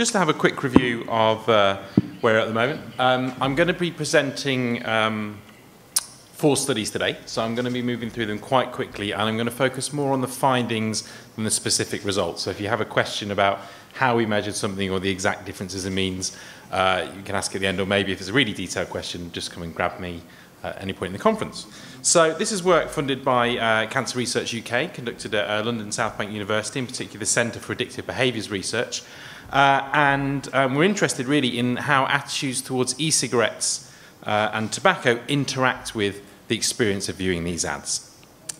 just to have a quick review of uh, where we're at the moment, um, I'm going to be presenting um, four studies today, so I'm going to be moving through them quite quickly, and I'm going to focus more on the findings than the specific results. So if you have a question about how we measured something or the exact differences in means, uh, you can ask at the end, or maybe if it's a really detailed question, just come and grab me at any point in the conference. So this is work funded by uh, Cancer Research UK, conducted at uh, London South Bank University, in particular the Centre for Addictive Behaviours Research. Uh, and um, we're interested really in how attitudes towards e-cigarettes uh, and tobacco interact with the experience of viewing these ads.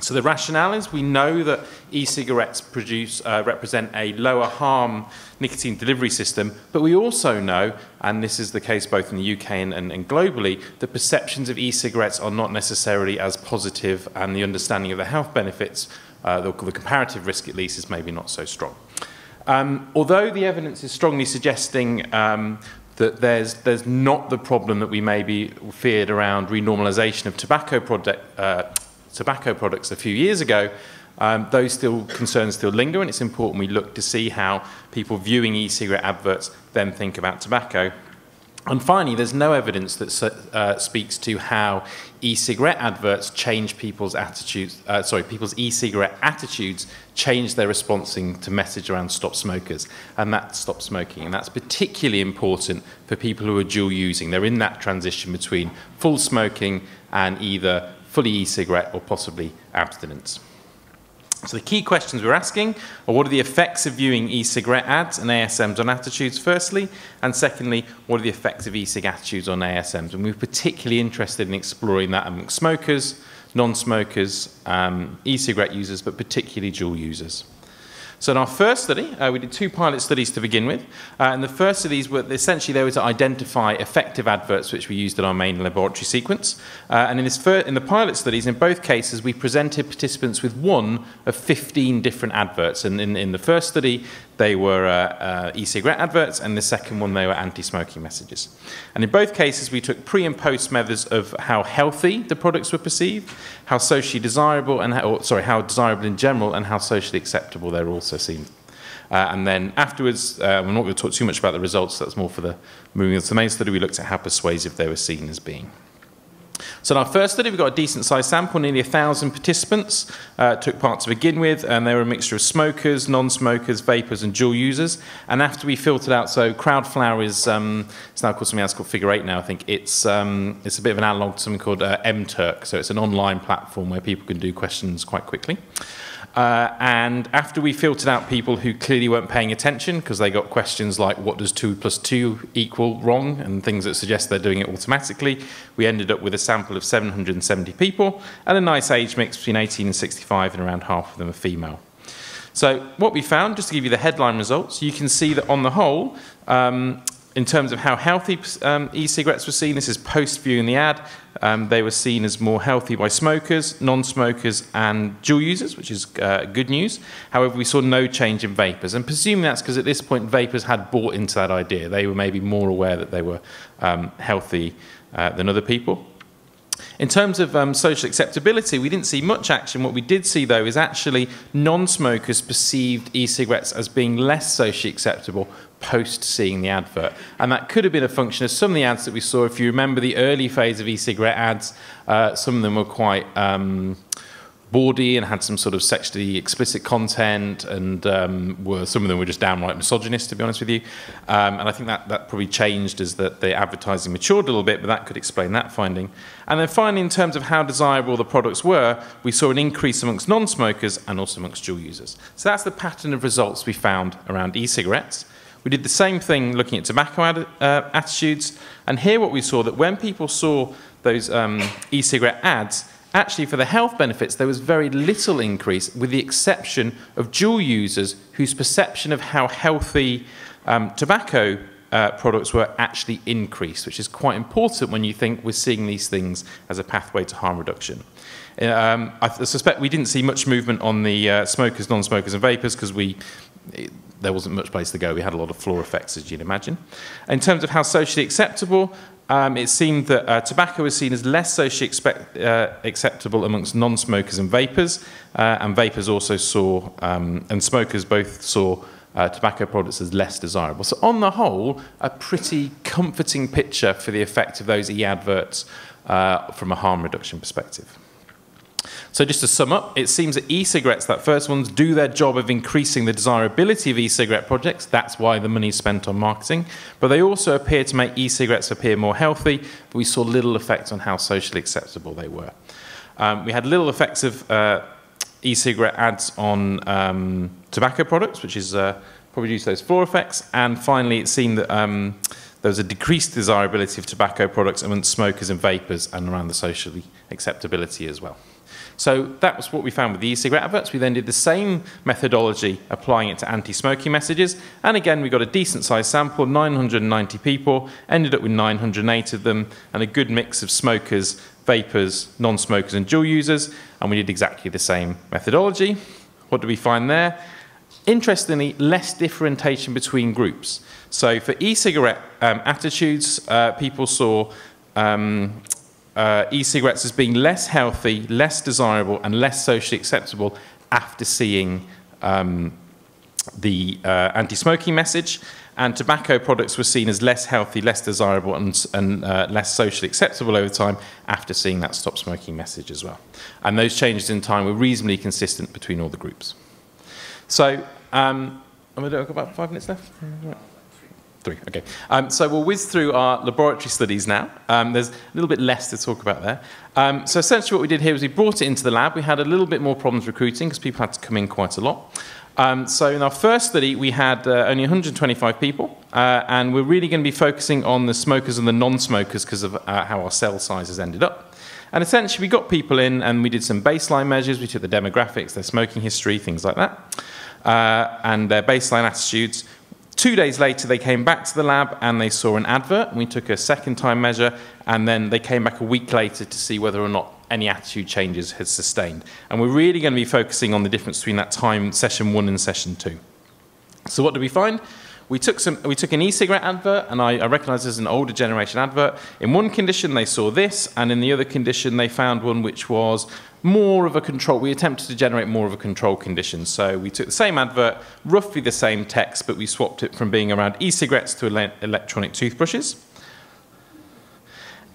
So the rationale is we know that e-cigarettes produce, uh, represent a lower harm nicotine delivery system, but we also know, and this is the case both in the UK and, and, and globally, that perceptions of e-cigarettes are not necessarily as positive and the understanding of the health benefits, uh, the, the comparative risk at least, is maybe not so strong. Um, although the evidence is strongly suggesting um, that there's, there's not the problem that we maybe feared around renormalization of tobacco product, uh, tobacco products a few years ago, um, those still concerns still linger, and it's important we look to see how people viewing e-cigarette adverts then think about tobacco. And finally, there's no evidence that uh, speaks to how e-cigarette adverts change people's attitudes, uh, sorry, people's e-cigarette attitudes change their responding to message around stop smokers, and that stop smoking. And that's particularly important for people who are dual using. They're in that transition between full smoking and either fully e-cigarette or possibly abstinence. So the key questions we're asking are what are the effects of viewing e-cigarette ads and ASMs on attitudes firstly, and secondly, what are the effects of e-cig attitudes on ASMs? And we're particularly interested in exploring that among smokers, non-smokers, um, e-cigarette users, but particularly dual users. So in our first study, uh, we did two pilot studies to begin with. Uh, and the first of these were essentially they were to identify effective adverts which we used in our main laboratory sequence. Uh, and in, this in the pilot studies, in both cases, we presented participants with one of 15 different adverts. And in, in the first study, they were uh, uh, e-cigarette adverts, and the second one, they were anti-smoking messages. And in both cases, we took pre and post methods of how healthy the products were perceived, how socially desirable, and how, or, sorry, how desirable in general, and how socially acceptable they were also seen. Uh, and then afterwards, uh, I'm not going to talk too much about the results, that's more for the moving on to the main study, we looked at how persuasive they were seen as being. So in our first study, we got a decent sized sample, nearly 1,000 participants uh, took part to begin with, and they were a mixture of smokers, non-smokers, vapers, and dual users. And after we filtered out, so Crowdflower is, um, it's now called something else called Figure 8 now, I think. It's, um, it's a bit of an analog to something called uh, MTurk, so it's an online platform where people can do questions quite quickly. Uh, and after we filtered out people who clearly weren't paying attention because they got questions like what does 2 plus 2 equal wrong and things that suggest they're doing it automatically, we ended up with a sample of 770 people and a nice age mix between 18 and 65 and around half of them are female. So what we found, just to give you the headline results, you can see that on the whole, um, in terms of how healthy um, e-cigarettes were seen, this is post-viewing the ad, um, they were seen as more healthy by smokers, non-smokers and dual users, which is uh, good news. However, we saw no change in vapers. And presuming that's because at this point vapers had bought into that idea. They were maybe more aware that they were um, healthy uh, than other people. In terms of um, social acceptability, we didn't see much action. What we did see, though, is actually non-smokers perceived e-cigarettes as being less socially acceptable post seeing the advert. And that could have been a function of some of the ads that we saw. If you remember the early phase of e-cigarette ads, uh, some of them were quite um, bawdy and had some sort of sexually explicit content, and um, were some of them were just downright misogynist, to be honest with you. Um, and I think that that probably changed as that the advertising matured a little bit, but that could explain that finding. And then finally, in terms of how desirable the products were, we saw an increase amongst non-smokers and also amongst dual users. So that's the pattern of results we found around e-cigarettes. We did the same thing looking at tobacco ad, uh, attitudes, and here what we saw that when people saw those um, e-cigarette ads, actually for the health benefits there was very little increase with the exception of dual users whose perception of how healthy um, tobacco uh, products were actually increased, which is quite important when you think we're seeing these things as a pathway to harm reduction. Um, I suspect we didn't see much movement on the uh, smokers, non-smokers and vapers because we there wasn't much place to go. We had a lot of floor effects, as you'd imagine. In terms of how socially acceptable, um, it seemed that uh, tobacco was seen as less socially expect, uh, acceptable amongst non-smokers and vapers, uh, and vapers also saw, um, and smokers both saw uh, tobacco products as less desirable. So on the whole, a pretty comforting picture for the effect of those e-adverts uh, from a harm reduction perspective. So just to sum up, it seems that e-cigarettes, that first ones, do their job of increasing the desirability of e-cigarette projects. That's why the money is spent on marketing. But they also appear to make e-cigarettes appear more healthy, but we saw little effect on how socially acceptable they were. Um, we had little effects of uh, e-cigarette ads on um, tobacco products, which is uh, probably due to those floor effects. And finally, it seemed that um, there was a decreased desirability of tobacco products among smokers and vapers and around the socially acceptability as well. So that was what we found with the e-cigarette adverts. We then did the same methodology applying it to anti-smoking messages. And again, we got a decent sized sample, 990 people, ended up with 908 of them, and a good mix of smokers, vapers, non-smokers, and dual users. And we did exactly the same methodology. What do we find there? Interestingly, less differentiation between groups. So for e-cigarette um, attitudes, uh, people saw um, uh, e-cigarettes as being less healthy, less desirable, and less socially acceptable after seeing um, the uh, anti-smoking message. And tobacco products were seen as less healthy, less desirable, and, and uh, less socially acceptable over time after seeing that stop smoking message as well. And those changes in time were reasonably consistent between all the groups. So, um, have we got about five minutes left? Three, okay. Um, so we'll whiz through our laboratory studies now. Um, there's a little bit less to talk about there. Um, so essentially what we did here was we brought it into the lab. We had a little bit more problems recruiting because people had to come in quite a lot. Um, so in our first study, we had uh, only 125 people, uh, and we're really going to be focusing on the smokers and the non-smokers because of uh, how our cell sizes ended up. And essentially, we got people in and we did some baseline measures. We took the demographics, their smoking history, things like that, uh, and their baseline attitudes. Two days later, they came back to the lab and they saw an advert. We took a second time measure, and then they came back a week later to see whether or not any attitude changes had sustained. And we're really going to be focusing on the difference between that time, session one and session two. So what did we find? We took, some, we took an e-cigarette advert, and I, I recognize as an older generation advert. In one condition, they saw this, and in the other condition, they found one which was more of a control, we attempted to generate more of a control condition. So we took the same advert, roughly the same text, but we swapped it from being around e-cigarettes to ele electronic toothbrushes.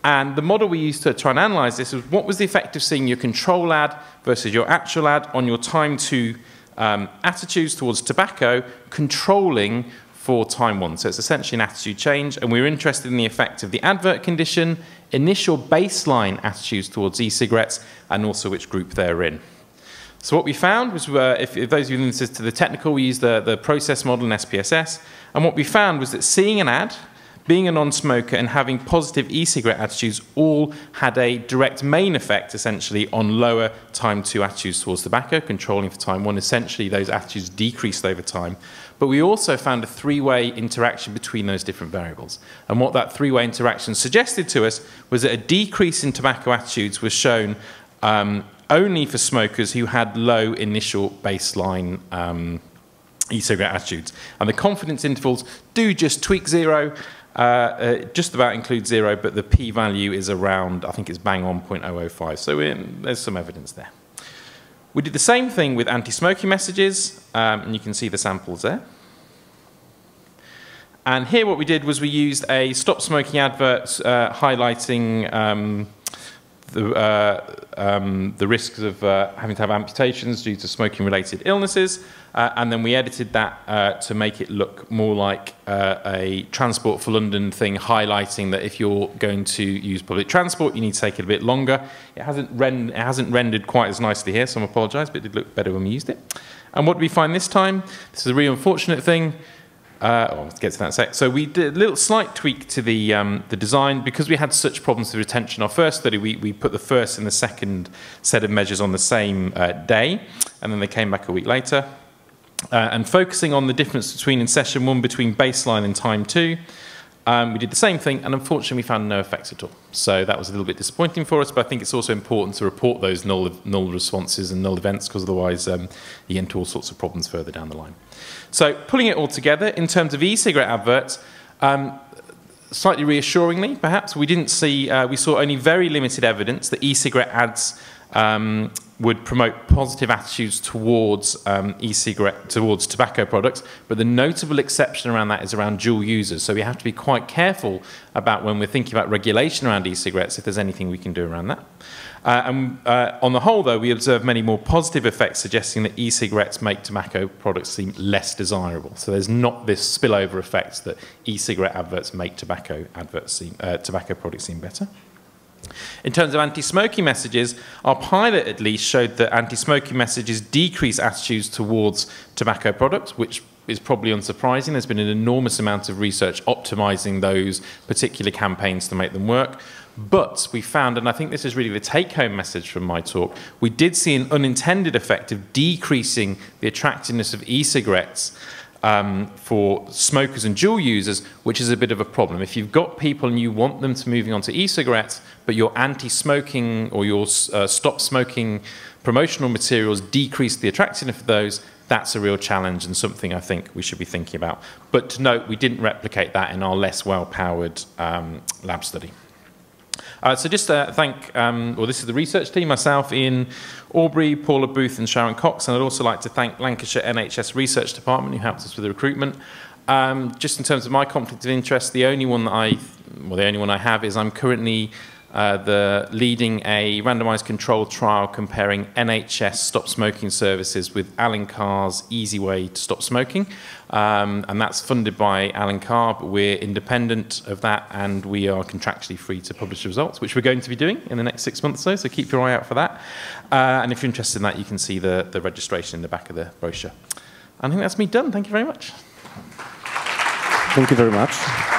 And the model we used to try and analyze this was what was the effect of seeing your control ad versus your actual ad on your time to um, attitudes towards tobacco, controlling for time one. So it's essentially an attitude change, and we were interested in the effect of the advert condition, initial baseline attitudes towards e-cigarettes, and also which group they're in. So what we found was, uh, if, if, those of you listening to the technical, we used the, the process model in SPSS, and what we found was that seeing an ad, being a non-smoker and having positive e-cigarette attitudes all had a direct main effect essentially on lower time two attitudes towards tobacco, controlling for time one. Essentially those attitudes decreased over time. But we also found a three-way interaction between those different variables. And what that three-way interaction suggested to us was that a decrease in tobacco attitudes was shown um, only for smokers who had low initial baseline um, e-cigarette attitudes. And the confidence intervals do just tweak zero, uh, uh, just about includes zero, but the p-value is around, I think it's bang on 0.005. So there's some evidence there. We did the same thing with anti-smoking messages, um, and you can see the samples there. And here what we did was we used a stop smoking advert uh, highlighting um, the, uh, um, the risks of uh, having to have amputations due to smoking related illnesses. Uh, and then we edited that uh, to make it look more like uh, a Transport for London thing, highlighting that if you're going to use public transport, you need to take it a bit longer. It hasn't, ren it hasn't rendered quite as nicely here, so I apologise, but it did look better when we used it. And what did we find this time? This is a really unfortunate thing. Uh, oh, let's get to that in a sec. So we did a little slight tweak to the, um, the design because we had such problems with retention. Our first study, we, we put the first and the second set of measures on the same uh, day, and then they came back a week later. Uh, and focusing on the difference between in session one between baseline and time two, um, we did the same thing, and unfortunately, we found no effects at all. So that was a little bit disappointing for us, but I think it's also important to report those null, null responses and null events, because otherwise um, you get into all sorts of problems further down the line. So pulling it all together, in terms of e-cigarette adverts, um, slightly reassuringly, perhaps, we didn't see, uh, we saw only very limited evidence that e-cigarette ads um, would promote positive attitudes towards um, e-cigarette, towards tobacco products, but the notable exception around that is around dual users. So we have to be quite careful about when we're thinking about regulation around e-cigarettes, if there's anything we can do around that. Uh, and uh, on the whole, though, we observe many more positive effects suggesting that e-cigarettes make tobacco products seem less desirable. So there's not this spillover effect that e-cigarette adverts make tobacco adverts seem, uh, tobacco products seem better. In terms of anti-smoking messages, our pilot at least showed that anti-smoking messages decrease attitudes towards tobacco products, which is probably unsurprising. There's been an enormous amount of research optimizing those particular campaigns to make them work. But we found, and I think this is really the take home message from my talk, we did see an unintended effect of decreasing the attractiveness of e cigarettes um, for smokers and dual users, which is a bit of a problem. If you've got people and you want them to moving on to e-cigarettes, but your anti-smoking or your uh, stop smoking promotional materials decrease the attractiveness of those, that's a real challenge and something I think we should be thinking about. But to note, we didn't replicate that in our less well-powered um, lab study. Uh, so just uh, thank, um, well, this is the research team, myself, Ian Albery, Paula Booth, and Sharon Cox. And I'd also like to thank Lancashire NHS Research Department, who helped us with the recruitment. Um, just in terms of my conflict of interest, the only one that I, well, the only one I have is I'm currently uh, the leading a randomized controlled trial comparing NHS stop smoking services with Allen Carr's Easy Way to Stop Smoking. Um, and that's funded by Alan Carr, but we're independent of that and we are contractually free to publish the results, which we're going to be doing in the next six months or so, so keep your eye out for that. Uh, and if you're interested in that, you can see the, the registration in the back of the brochure. I think that's me done. Thank you very much. Thank you very much.